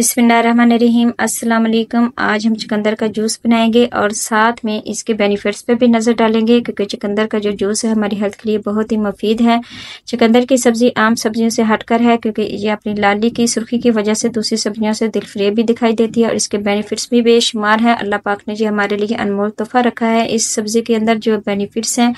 बिस्मिल्लाहिर्रहमानिर्रहीम। अस्सलाम वालेकुम आज हम चुकंदर का जूस बनाएँगे और साथ में इसके बेनिफिट्स पे भी नज़र डालेंगे, क्योंकि चुकंदर का जो जूस है हमारी हेल्थ के लिए बहुत ही मुफीद है। चुकंदर की सब्ज़ी आम सब्जियों से हटकर है, क्योंकि ये अपनी लाली की, सुर्खी की वजह से दूसरी सब्जियों से दिलफरेब भी दिखाई देती है और इसके बेनिफिट्स भी बेशुमार हैं। अल्लाह पाक ने जी हमारे लिए अनमोल तोहफ़ा रखा है। इस सब्ज़ी के अंदर जो बेनिफिट्स हैं,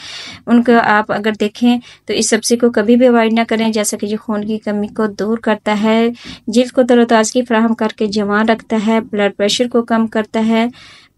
उनको आप अगर देखें तो इस सब्ज़ी को कभी भी अवॉइड ना करें, जैसा कि जो खून की कमी को दूर करता है। जिल्द को तरोताज़गी फ्राहम करके जवान रखता है ब्लड प्रेशर को कम करता है।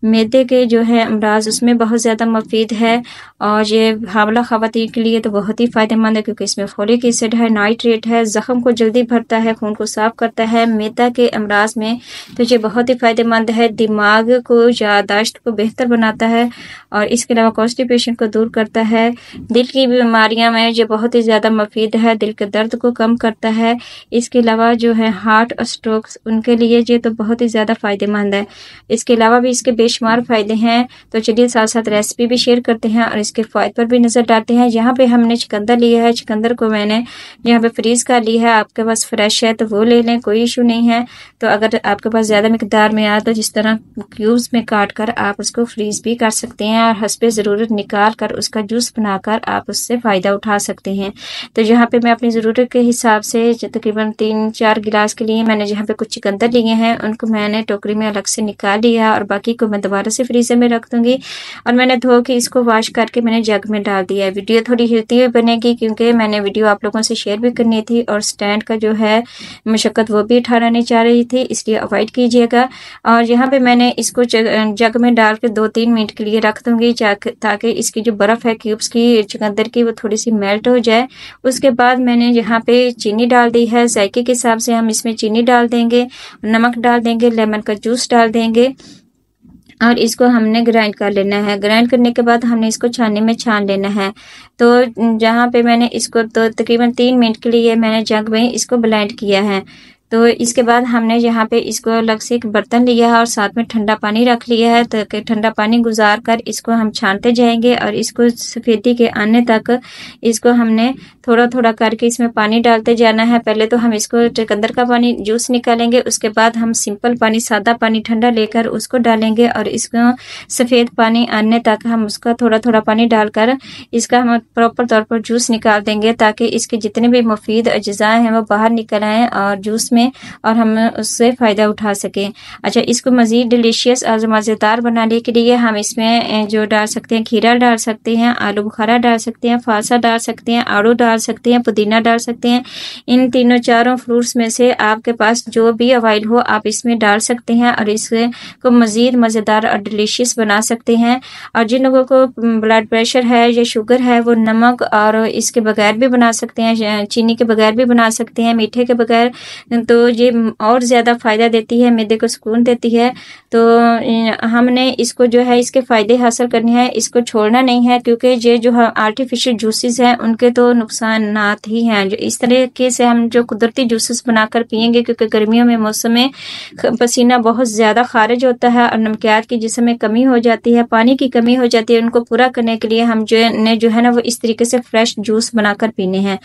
मैदे के जो है अमराज, उसमें बहुत ज़्यादा मुफीद है और ये हावला खातन के लिए तो बहुत ही फ़ायदेमंद है क्योंकि इसमें फोलिक एसिड है नाइट्रेट है, ज़ख़म को जल्दी भरता है, खून को साफ़ करता है, मैदा के अमराज में तो ये बहुत ही फ़ायदेमंद है, दिमाग को यादाश्त को बेहतर बनाता है और इसके अलावा कॉन्स्टिपेशन को दूर करता है। दिल की बीमारियाँ में ये बहुत ही ज़्यादा मुफीद है, दिल के दर्द को कम करता है। इसके अलावा जो है हार्ट और स्ट्रोक्स उनके लिए ये तो बहुत ही ज़्यादा फ़ायदेमंद है। इसके अलावा भी इसके बेश बेशुमार फ़ायदे हैं। तो चलिए साथ साथ रेसिपी भी शेयर करते हैं और इसके फ़ायदे पर भी नज़र डालते हैं। यहाँ पे हमने चकंदर लिया है। चकंदर को मैंने यहाँ पे फ्रीज़ कर लिया है। आपके पास फ्रेश है तो वो ले लें, कोई इशू नहीं है। तो अगर आपके पास ज़्यादा मकदार में आए तो जिस तरह क्यूब्स में काट कर आप उसको फ्रीज़ भी कर सकते हैं और हंसपे ज़रूरत निकाल कर उसका जूस बनाकर आप उससे फ़ायदा उठा सकते हैं। तो यहाँ पे मैं अपनी ज़रूरत के हिसाब से तकरीबन तीन चार गिलास के लिए मैंने जहाँ पे कुछ चकंदर लिए हैं, उनको मैंने टोकरी में अलग से निकाल लिया और बाकी को मैं दोबारा से फ्रीज़र में रख दूँगी। और मैंने धो के इसको वॉश करके मैंने जग में डाल दिया है। वीडियो थोड़ी हिलती हुई बनेगी क्योंकि मैंने वीडियो आप लोगों से शेयर भी करनी थी और स्टैंड का जो है मशक्क़त वो भी उठाना चाह रही थी, इसलिए अवॉइड कीजिएगा। और यहाँ पर मैंने इसको जग में डाल के दो तीन मिनट के लिए रख दूँगी ताकि इसकी जो बर्फ़ है क्यूब्स की, चकंदर की वो थोड़ी सी मेल्ट हो जाए। उसके बाद मैंने यहाँ पे चीनी डाल दी है। जायके के हिसाब से हम इसमें चीनी डाल देंगे, नमक डाल देंगे लेमन का जूस डाल देंगे। और इसको हमने ग्राइंड कर लेना है। ग्राइंड करने के बाद हमने इसको छानने में छान लेना है। तो जहाँ पे मैंने इसको तो तकरीबन तीन मिनट के लिए मैंने जग में इसको ब्लाइंड किया है। तो इसके बाद हमने यहाँ पे इसको अलग से एक बर्तन लिया है और साथ में ठंडा पानी रख लिया है तो ठंडा पानी गुजार कर इसको हम छानते जाएँगे और इसको सफ़ेदी के आने तक इसको हमने थोड़ा थोड़ा करके इसमें पानी डालते जाना है। पहले तो हम इसको चकंदर का पानी, जूस निकालेंगे, उसके बाद हम सिंपल पानी, सादा पानी ठंडा लेकर उसको डालेंगे और इसको सफ़ेद पानी आने तक हम उसका थोड़ा थोड़ा पानी डालकर इसका हम प्रॉपर तौर पर जूस निकाल देंगे ताकि इसके जितने भी मुफीद अज्जा हैं वो बाहर निकल आएँ और जूस में और हम उससे फ़ायदा उठा सकें। अच्छा इसको मज़ीद डिलीशियस और मज़ेदार बनाने के लिए हम इसमें जो डाल सकते हैं, खीरा डाल सकते हैं, आलू बुखारा डाल सकते हैं फासा डाल सकते हैं, आड़ू डाल सकते हैं, पुदीना डाल सकते हैं। इन तीनों चारों फ्रूट्स में से आपके पास जो भी अवाइल हो, आप इसमें डाल सकते हैं और इसको मज़ीद मज़ेदार और डिलीशियस बना सकते हैं। और जिन लोगों को ब्लड प्रेशर है या शुगर है, वो नमक और इसके बगैर भी बना सकते हैं चीनी के बगैर भी बना सकते हैं, मीठे के बगैर तो ये और ज़्यादा फ़ायदा देती है, मैदे को सुकून देती है। तो हमने इसको जो है, इसके फ़ायदे हासिल करने हैं, इसको छोड़ना नहीं है, क्योंकि ये जो आर्टिफिशियल जूसेस हैं, उनके तो नुकसान ही हैं। जो इस तरीके से हम जो कुदरती जूसेस बनाकर पियेंगे, क्योंकि गर्मियों में मौसम में पसीना बहुत ज़्यादा खारिज होता है और नमकियात की जिसम में कमी हो जाती है, पानी की कमी हो जाती है, उनको पूरा करने के लिए हम जो ने जो है ना, वो इस तरीके से फ्रेश जूस बनाकर पीने हैं।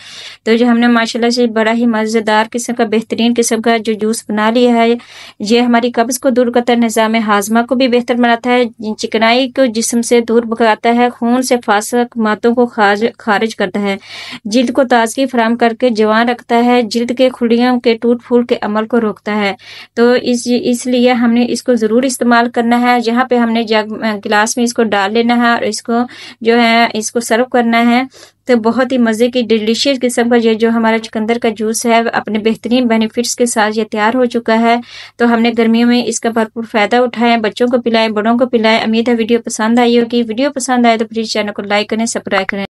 तो जो हमने माशाल्लाह से बड़ा ही मज़ेदार किस्म का बेहतरीन किस्म किस्म का जो जूस बना लिया है, ये हमारी कब्ज को दूर करता है, निज़ाम हाजमा को भी बेहतर बनाता है चिकनाई को जिसम से दूर भगाता है, खून से फासक मातों को खारिज करता है। जिल्द को ताजगी फराम करके जवान रखता है, जिल्द के खुलियों के टूट फूट के अमल को रोकता है। तो इस, इसलिए हमने इसको ज़रूर इस्तेमाल करना है जहाँ पे हमने जग, गिलास में इसको डाल लेना है और इसको जो है, इसको सर्व करना है। तो बहुत ही मज़े की डिलीशियस किस्म का ये जो हमारा चुकंदर का जूस है अपने बेहतरीन बेनिफिट्स के साथ ये तैयार हो चुका है। तो हमने गर्मियों में इसका भरपूर फ़ायदा उठाए बच्चों को पिलाएँ, बड़ों को पिलाएँ। उम्मीद है वीडियो पसंद आई होगी। वीडियो पसंद आए तो प्लीज़ चैनल को लाइक करें सब्सक्राइब करें।